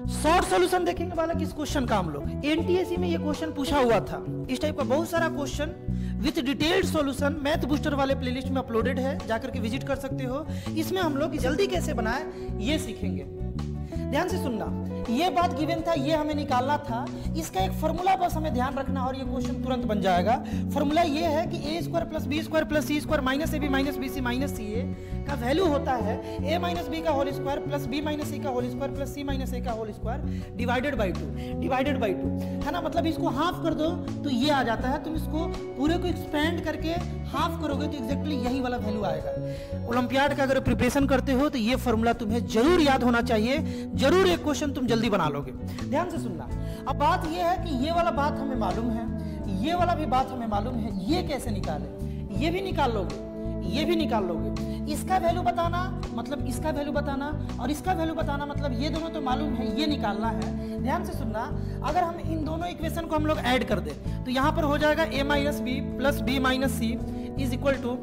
Short solution देखेंगे बालक, इस क्वेश्चन का हम लोग। एनटीएसी में ये क्वेश्चन पूछा हुआ था। इस टाइप का बहुत सारा question with detailed solution math booster वाले प्लेलिस्ट में अपलोडेड है, जाकर के विज़िट कर सकते हो। इसमें हम लोग जल्दी कैसे बनाए, ये सीखेंगे। ध्यान से सुनना। ये बात गिवन था, ये हमें निकालना था। इसका एक फॉर्मूला बस हमें ध्यान रखना और ये क्वेश्चन तुरंत बन जाएगा। फॉर्मूला ये है कि A square plus B square plus C square minus A B minus B C minus C A का वैल्यू होता है ए माइनस बी का whole square plus B minus C का whole square plus C minus A का whole square divided by two divided by two है ना? मतलब इसको हाफ़ कर दो तो ये आ जाता है। तुम इसको पूरे को एक्सपेंड करके हाफ़ करोगे तो एग्जैक्टली यही वाला वैल्यू आएगा। ओलंपियाड का अगर प्रिपरेशन करते हो तो ये फॉर्मूला तुम्हें ज़रूर याद होना चाहिए। ज़रूर एक क्वेश्चन तुम जल्दी बना लोगे। ध्यान से सुनना। अब बात यह है कि ये वाला बात हमें मालूम है, ये वाला भी बात हमें मालूम है, ये कैसे निकाले? ये भी निकाल लोगे, ये भी निकाल लोगे। इसका वैल्यू बताना मतलब इसका वैल्यू बताना और इसका वैल्यू बताना मतलब ये दोनों तो मालूम है, ये निकालना है। ध्यान से सुनना, अगर हम इन दोनों इक्वेशन को हम लोग ऐड कर दे तो यहाँ पर हो जाएगा A minus B plus B minus C is equal to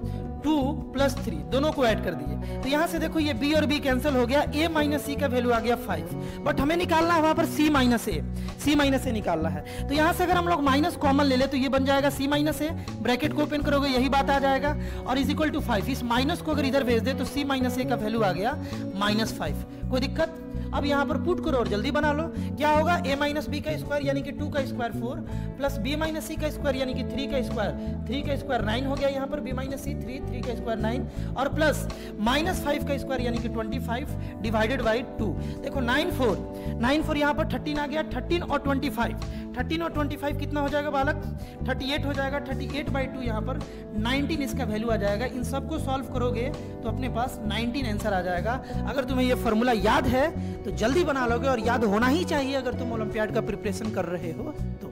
two plus three, दोनों को ऐड कर दिए तो यहाँ से देखो ये बी और बी कैंसिल हो गया ए माइनस सी का वैल्यू आ गया फाइव बट हमें निकालना है वहाँ पर सी माइनस ए सी माइनस ए निकालना है। तो यहाँ से अगर हम लोग माइनस कॉमन ले ले तो ये बन जाएगा सी माइनस ए ब्रैकेट को ओपन करोगे, यही बात आ जाएगा। और इज़ इक्वल टू फाइव इस माइनस को अगर इधर भेज दे तो सी माइनस ए का वैल्यू आ गया माइनस फाइव कोई दिक्कत? अब यहाँ पर पुट करो और जल्दी बना लो। क्या होगा? ए माइनस बी का स्क्वायर यानी कि टू का square four plus B minus C का स्क्वायर यानी कि थ्री का स्क्वायर थ्री का स्क्वायर नाइन हो गया यहाँ पर। B minus C three three का स्क्वायर नाइन और प्लस माइनस फाइव का स्क्वायर यानी कि twenty five divided by two देखो नाइन फोर नाइन फोर यहाँ पर थर्टीन आ गया। थर्टीन और ट्वेंटी फाइव थर्टीन और ट्वेंटी फाइव कितना हो जाएगा बालक? थर्टी एट हो जाएगा, थर्टी एट बाई टू यहाँ पर, नाइनटीन इसका वैल्यू आ जाएगा। इन सबको सॉल्व करोगे तो अपने पास नाइनटीन आंसर आ जाएगा। अगर तुम्हें ये फॉर्मूला याद है तो जल्दी बना लोगे और याद होना ही चाहिए अगर तुम ओलंपियाड का प्रिपरेशन कर रहे हो तो।